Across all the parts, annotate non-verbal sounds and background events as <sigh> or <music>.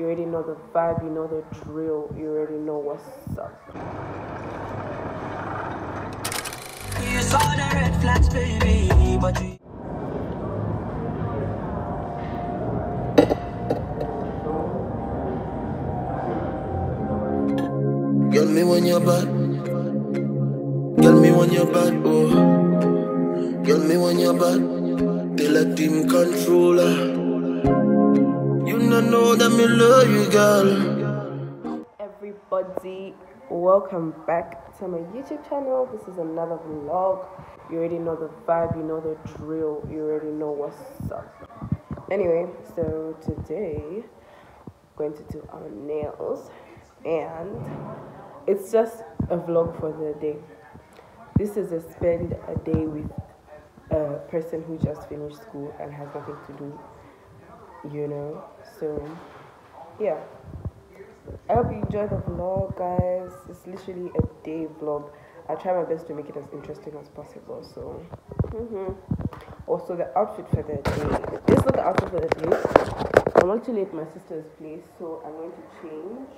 You already know the vibe, you know the drill, you already know what's up. You saw the red flags, baby, but you Girl, me when you're bad. Girl, me when you're bad, oh. Girl, me when you're bad. They like team controller. Know that me love you, girl. Everybody, welcome back to my YouTube channel. This is another vlog. You already know the vibe, you know the drill, you already know what's up. Anyway, so today, I'm going to do our nails and it's just a vlog for the day. This is a spend a day with a person who just finished school and has nothing to do, you know. So, yeah. I hope you enjoy the vlog, guys. It's literally a day vlog. I try my best to make it as interesting as possible. So, mhm. also the outfit for the day. This is not the outfit for the day. I'm actually at my sister's place, so I'm going to change.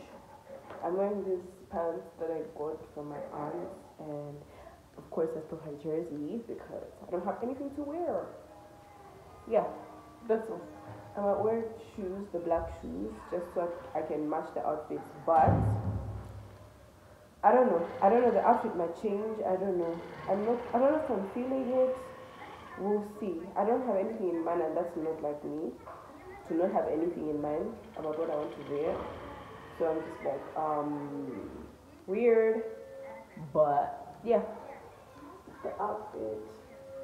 I'm wearing these pants that I got from my aunt, and of course I still have jersey because I don't have anything to wear. Yeah, that's all. I might wear shoes, the black shoes, just so I can match the outfits. But I don't know. I don't know. The outfit might change. I don't know. I'm not. I don't know if I'm feeling it. We'll see. I don't have anything in mind, and that's not like me to not have anything in mind about what I want to wear. So I'm just like, um, weird. But yeah, the outfit,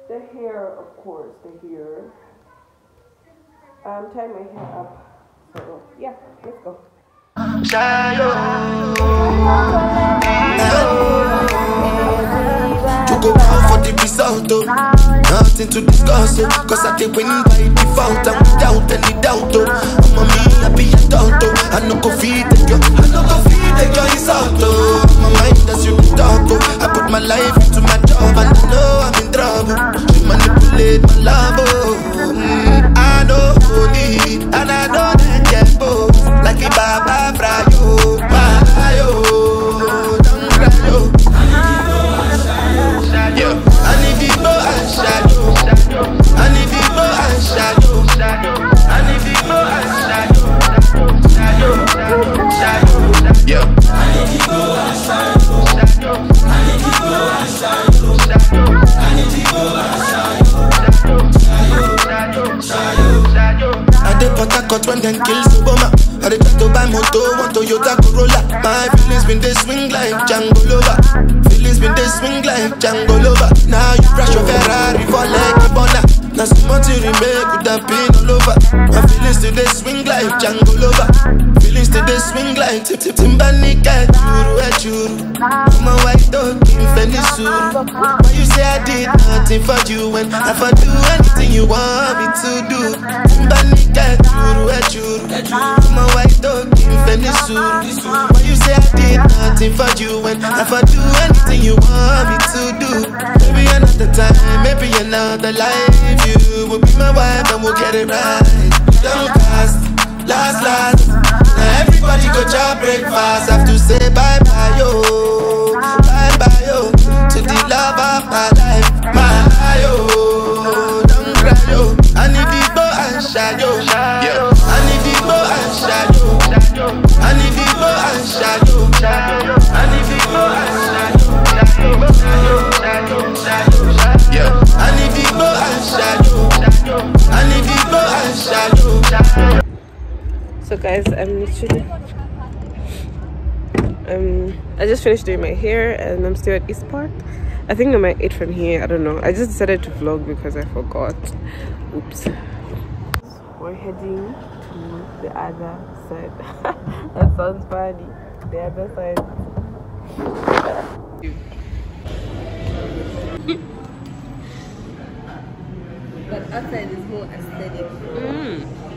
the hair, of course, the hair. I'm tying my hair up. So yeah, let's go. To go out for the result, oh. Nothing to discuss, oh. Cause I did win by default, and without any doubt, oh. I'm a me, I be a doubt, oh. I no go feed the girl, I no go feed the girl, it's out, oh. My mind as you talk, oh. I put my life into my job, and I know I'm in trouble. You manipulate my love, oh. Mm, I know holy, and I know that get both. Like a Baba Frayo, Feelings been they swing like Django Lover. Now you crash your Ibona. Much you remake with that pin all over. My feelings today swing like Django Lover. Feelings today swing like Tip Tip Timbanika Churu eh churu. I'm white dog in Venezuela. Why you say I did nothing for you when I for do anything you want me to do? Timbanika churu eh churu. I'm white dog in Venezuela. Why you say I did nothing for you when I for do anything you want me to do? Maybe another time, maybe another life. You will be my wife and we'll get it right. Don't cast, last, last. Now everybody go job breakfast. Have to say bye bye yo, bye bye yo to the love of my life. My yo, don't cry yo. I need the bow and shadow. Yeah. I need the bow and shadow. I need the bow and shadow. I guys, I'm literally um I just finished doing my hair and I'm still at East Park. I think I might eat from here, I don't know. I just decided to vlog because I forgot. Oops. We're heading to the other side. <laughs> that sounds funny. The other side. But outside is more aesthetic. Oh.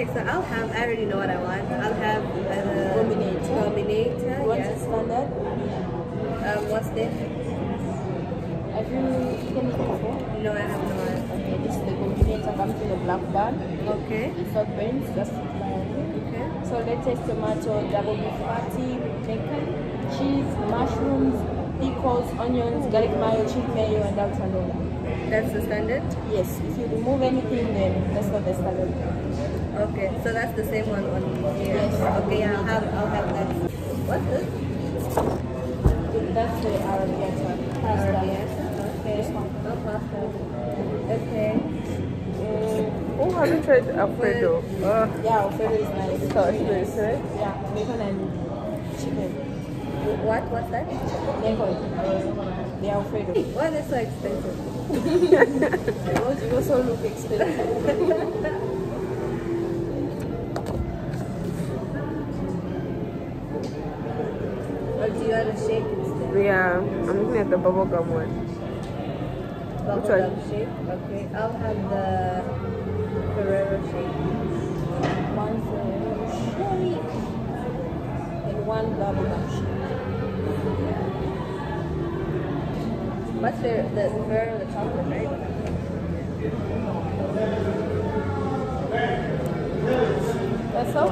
Okay, so I'll have, I already know what I want. I'll have uh, a Dominator. Dominator, uh, What's yes. standard? Um, what's this? Have you eaten it before? No, I have not. Okay, this is the Dominator comes in a black bag. Okay. It's not burnt, just Okay. So let's say tomato, double beef patty, bacon, cheese, mushrooms, pickles, onions, garlic mayo, chili mayo, and that's. That's the standard? Yes. If you remove anything, then that's not the standard. Okay. So that's the same one on here. Yes. Okay, yeah, I'll have I'll have that. What's this? That's the. Pasta. Arabian. Okay. One. Oh, pasta. Okay. Oh, have you tried Alfredo? Uh, Yeah, Alfredo is nice. so it's nice, right? Yeah, bacon and chicken. What? What's that? Bacon. The Alfredo. Why are they so expensive? Because you also look expensive. <laughs> Yeah, I'm looking at the bubblegum one. Bubblegum shake? Okay. I'll have the Ferrero shake. one Ferrero shake and one bubblegum shake. What's the, the Ferrero, the chocolate, right? That's all?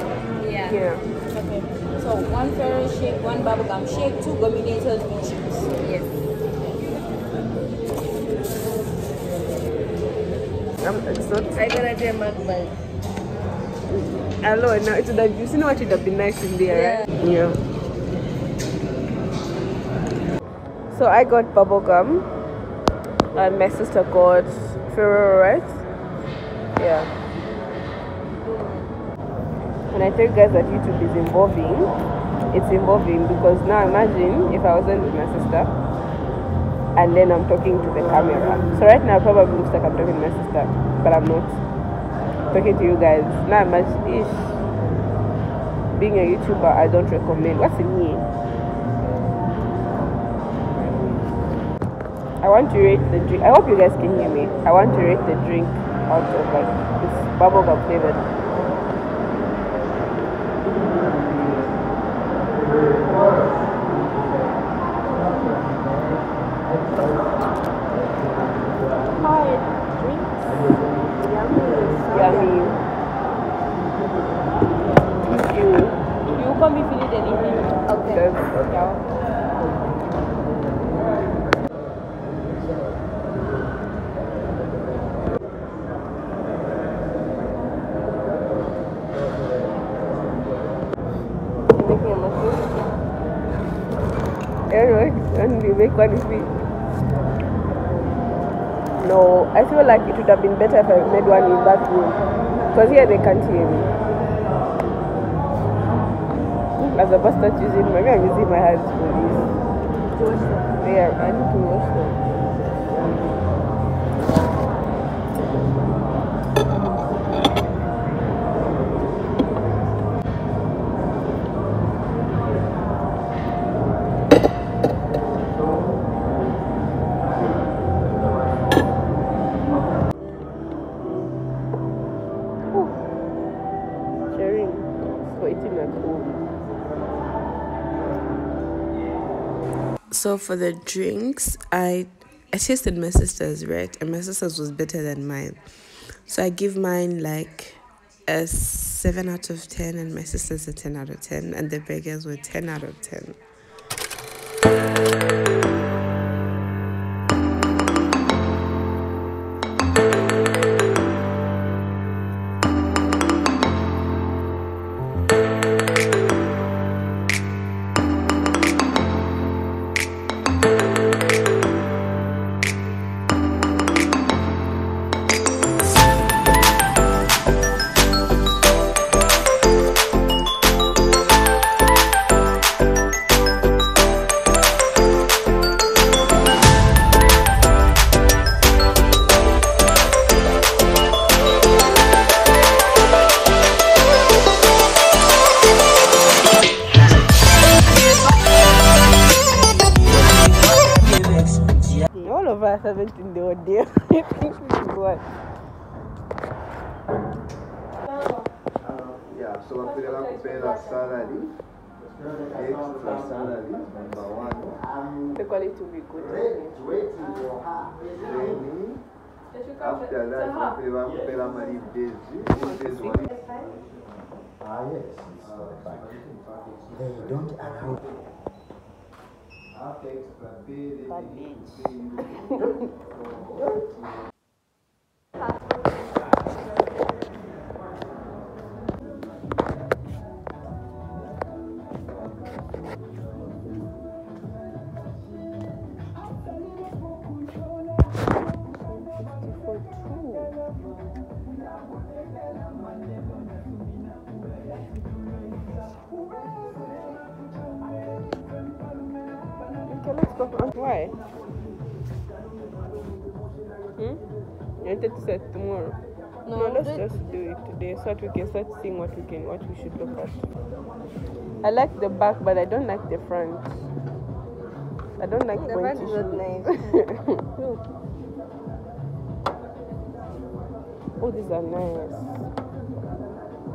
Yeah. Yeah. Okay. So one Ferrero shake, one bubblegum shake, two Dominators with chips. Yes. It's not. I'm gonna do a mukbang. Hello, now it would have, you seen what would have been nice in there, right? Yeah. So I got bubblegum, uh, and my sister got Ferrero, right? Yeah. And I tell you guys that YouTube is involving. It's involving because now imagine if I wasn't with my sister and then I'm talking to the camera. So right now probably looks like I'm talking to my sister, but I'm not talking to you guys. Now imagine ish. Being a YouTuber, I don't recommend. What's in here? I want to rate the drink. I hope you guys can hear me. I want to rate the drink out of like this bubblegum flavored. Thank you. You if you need anything. Okay. Yeah. making a mistake. Anyway, and you make one with me. No, I feel like it would have been better if I made one in that room. Because here they can't hear me. As a bastard using, maybe I'm using my hands for this. Yeah, I need to wash them. So for the drinks, I I tasted my sister's right, and my sister's was better than mine. So I give mine like a 7 out of 10 and my sister's a 10 out of 10 and the burgers were 10 out of 10 I haven't in the audio. I think it's what. Uh, yeah, so extra salary. number one the quality will be good then after that napeleka kupenda mali bezi bezi wa Ah yes, it's the don't allow. After extra pay, Okay, let's go on. Why? Hmm? You wanted to set tomorrow? No, No, let's just do it today so that we can start seeing what we can, what we should look at. I like the back, but I don't like the front. I don't like The front is not nice. <laughs> oh, these are nice.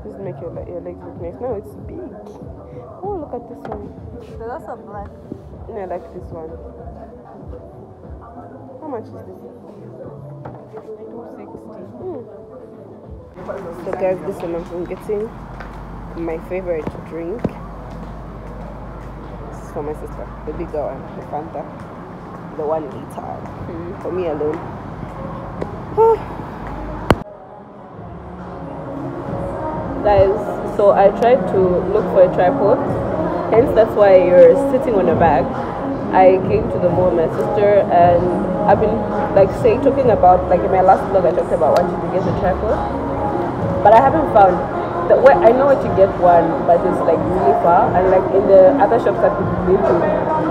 These make your, your legs look nice. No, it's big. Oh, look at this one. There's also black. I like this one. How much is this? 260. Hmm. So guys, this one I'm getting my favorite drink. This is for my sister, the bigger one, the Fanta, the one liter. Hmm, For me alone. guys, so I tried to look for a tripod. Hence, that's why you're sitting on a bag. I came to the mall with my sister, and I've been like saying, talking about like in my last vlog, I talked about wanting to get a tripod, but I haven't found. The, where I know where to get one, but it's like really far, and like in the other shops that we've been to,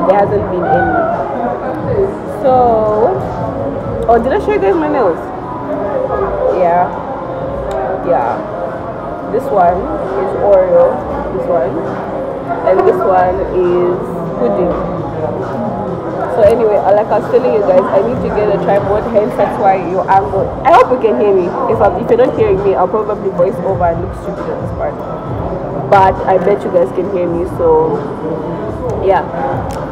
there hasn't been any. So, oh, did I show you guys my nails? Yeah, yeah. This one is Oreo, this one, and this one is pudding. So anyway, like I was telling you guys, I need to get a tripod, hence that's why your angle. I hope you can hear me. If I'm, if you're not hearing me, I'll probably voice over and look stupid on this part. But I bet you guys can hear me. So yeah,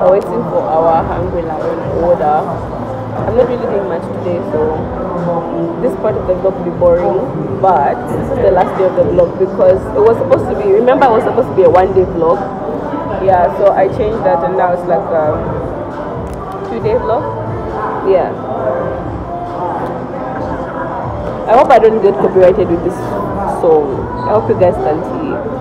we're waiting for our hungry lion order. I'm not really doing much today, so this part of the vlog will be boring. But this is the last day of the vlog because it was supposed to be. Remember, it was supposed to be a one-day vlog. Yeah, so I changed that, and now it's like a two-day vlog. Yeah. I hope I don't get copyrighted with this song. I hope you guys can see. But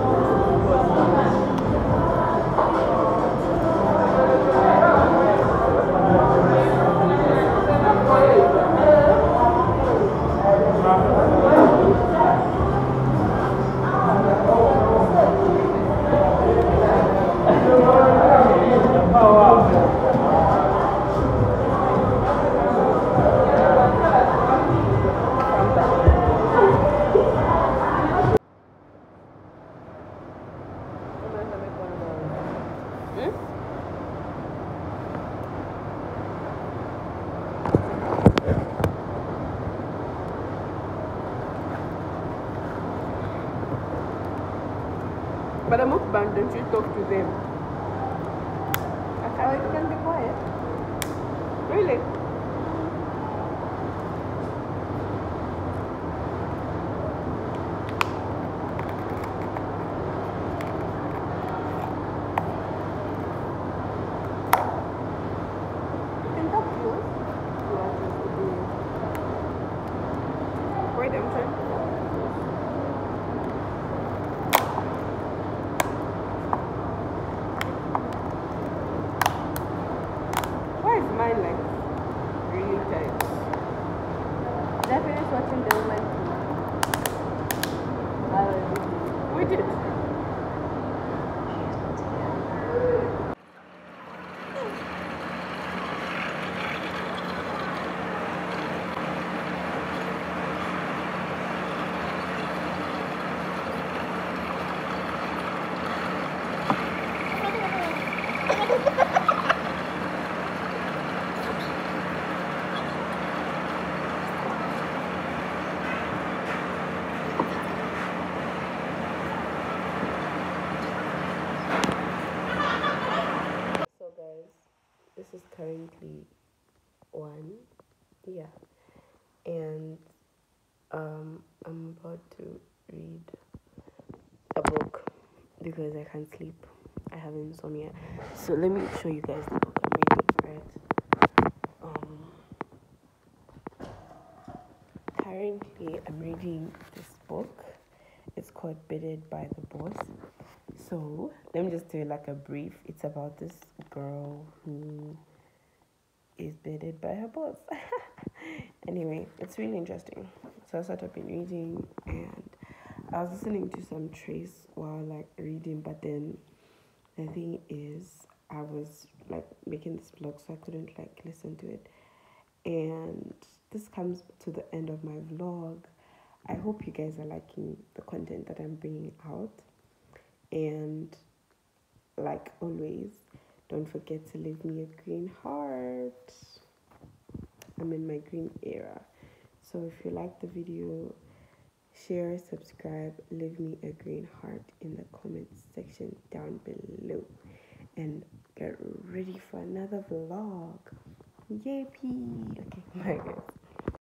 one. Yeah. And um, I'm about to read a book because I can't sleep. I have insomnia. So let me show you guys the book I'm reading, right? Um, currently, I'm reading this book. It's called Bedded by the Boss. So let me just do like a brief. It's about this girl who is bedded by her boss. <laughs> anyway, it's really interesting. So I started been reading and I was listening to some trace while like reading, but then the thing is I was like making this vlog so I couldn't like listen to it. And this comes to the end of my vlog. I hope you guys are liking the content that I'm bringing out. And like always, don't forget to leave me a green heart. I'm in my green era. So if you like the video, share, subscribe, leave me a green heart in the comments section down below. And get ready for another vlog. Yippee! Okay, <laughs> bye guys.